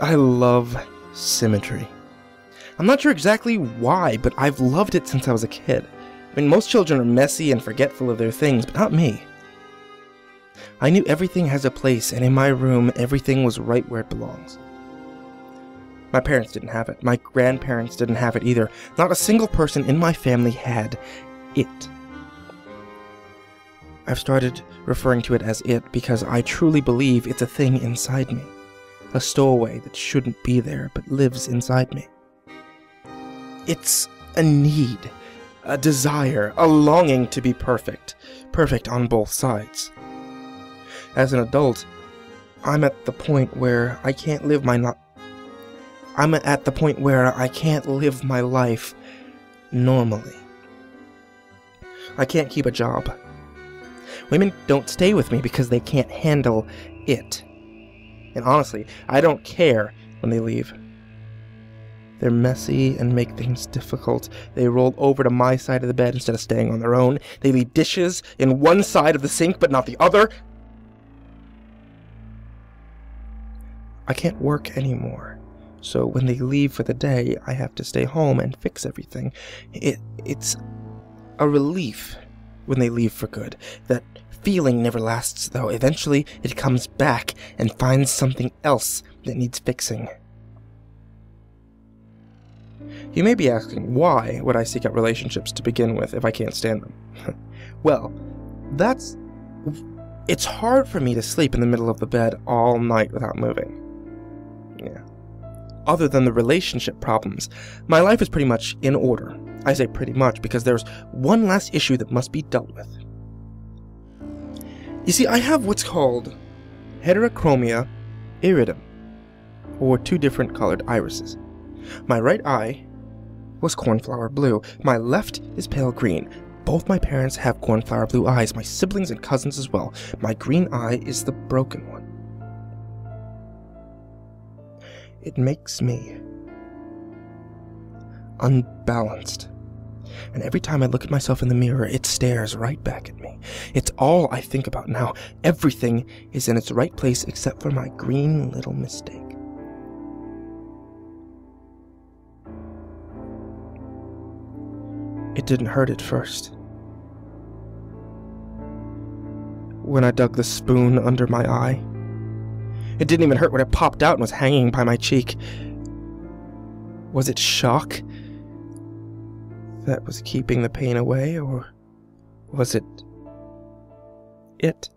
I love symmetry. I'm not sure exactly why, but I've loved it since I was a kid. I mean, most children are messy and forgetful of their things, but not me. I knew everything has a place, and in my room, everything was right where it belongs. My parents didn't have it. My grandparents didn't have it either. Not a single person in my family had it. I've started referring to it as it because I truly believe it's a thing inside me. A stowaway that shouldn't be there but lives inside me. It's a need, a desire, a longing to be perfect. Perfect on both sides. As an adult, I'm at the point where I can't live my not I'm at the point where I can't live my life normally. I can't keep a job. Women don't stay with me because they can't handle it. And honestly, I don't care when they leave. They're messy and make things difficult. They roll over to my side of the bed instead of staying on their own. They leave dishes in one side of the sink but not the other. I can't work anymore. So when they leave for the day, I have to stay home and fix everything. It it's a relief when they leave for good. That feeling never lasts though. Eventually it comes back and finds something else that needs fixing. You may be asking, why would I seek out relationships to begin with if I can't stand them? well, that's. It's hard for me to sleep in the middle of the bed all night without moving. Yeah. Other than the relationship problems, my life is pretty much in order. I say pretty much because there's one last issue that must be dealt with. You see, I have what's called heterochromia iridum, or two different colored irises. My right eye was cornflower blue, my left is pale green. Both my parents have cornflower blue eyes, my siblings and cousins as well. My green eye is the broken one. It makes me unbalanced. And every time I look at myself in the mirror, it stares right back at me. It's all I think about now. Everything is in its right place except for my green little mistake. It didn't hurt at first. When I dug the spoon under my eye, it didn't even hurt when it popped out and was hanging by my cheek. Was it shock that was keeping the pain away, or was it it?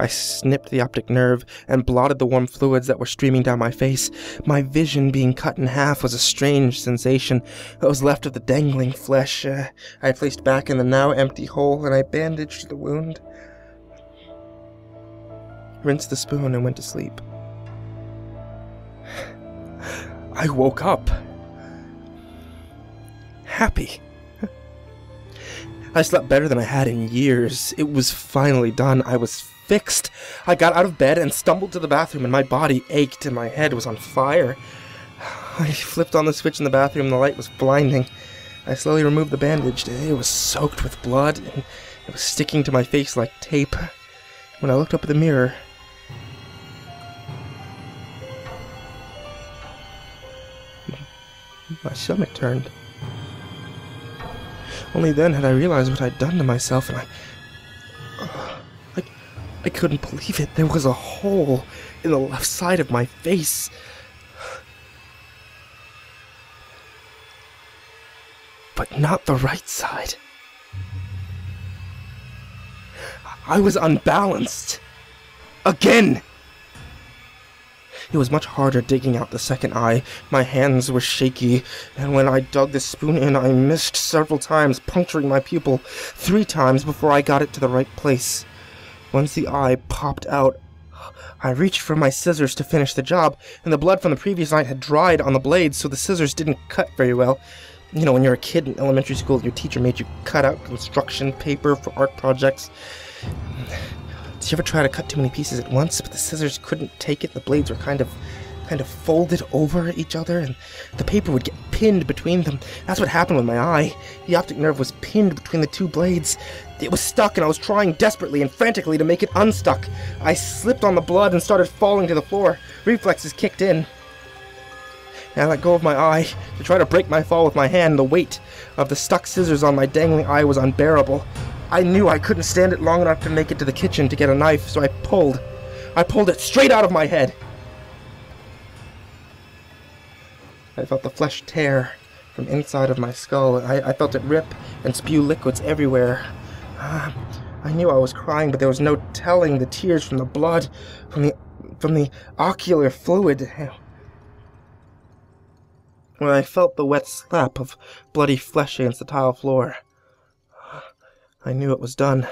I snipped the optic nerve and blotted the warm fluids that were streaming down my face. My vision being cut in half was a strange sensation. What was left of the dangling flesh uh, I placed back in the now empty hole, and I bandaged the wound rinsed the spoon, and went to sleep. I woke up. Happy. I slept better than I had in years. It was finally done. I was fixed. I got out of bed and stumbled to the bathroom, and my body ached and my head was on fire. I flipped on the switch in the bathroom, and the light was blinding. I slowly removed the bandage. It was soaked with blood, and it was sticking to my face like tape. When I looked up at the mirror, My stomach turned. Only then had I realized what I'd done to myself, and I. I, I couldn't believe it. There was a hole in the left side of my face. But not the right side. I was unbalanced. Again! It was much harder digging out the second eye. My hands were shaky, and when I dug the spoon in, I missed several times, puncturing my pupil three times before I got it to the right place. Once the eye popped out, I reached for my scissors to finish the job, and the blood from the previous night had dried on the blades, so the scissors didn't cut very well. You know, when you're a kid in elementary school, your teacher made you cut out construction paper for art projects. Did you ever try to cut too many pieces at once, but the scissors couldn't take it? The blades were kind of kind of folded over each other, and the paper would get pinned between them. That's what happened with my eye. The optic nerve was pinned between the two blades. It was stuck, and I was trying desperately and frantically to make it unstuck. I slipped on the blood and started falling to the floor. Reflexes kicked in. I let go of my eye to try to break my fall with my hand. The weight of the stuck scissors on my dangling eye was unbearable. I knew I couldn't stand it long enough to make it to the kitchen to get a knife, so I pulled. I pulled it straight out of my head. I felt the flesh tear from inside of my skull. I, I felt it rip and spew liquids everywhere. Uh, I knew I was crying, but there was no telling the tears from the blood, from the from the ocular fluid. When I felt the wet slap of bloody flesh against the tile floor, I knew it was done.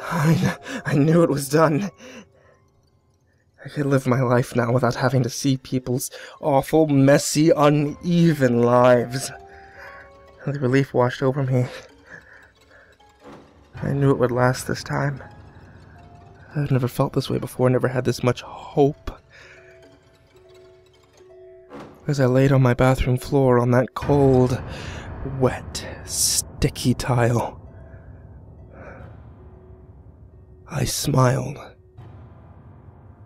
I, I knew it was done. I could live my life now without having to see people's awful, messy, uneven lives. The relief washed over me. I knew it would last this time. I've never felt this way before, never had this much hope. As I laid on my bathroom floor on that cold, wet, sticky tile, I smiled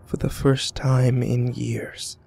for the first time in years.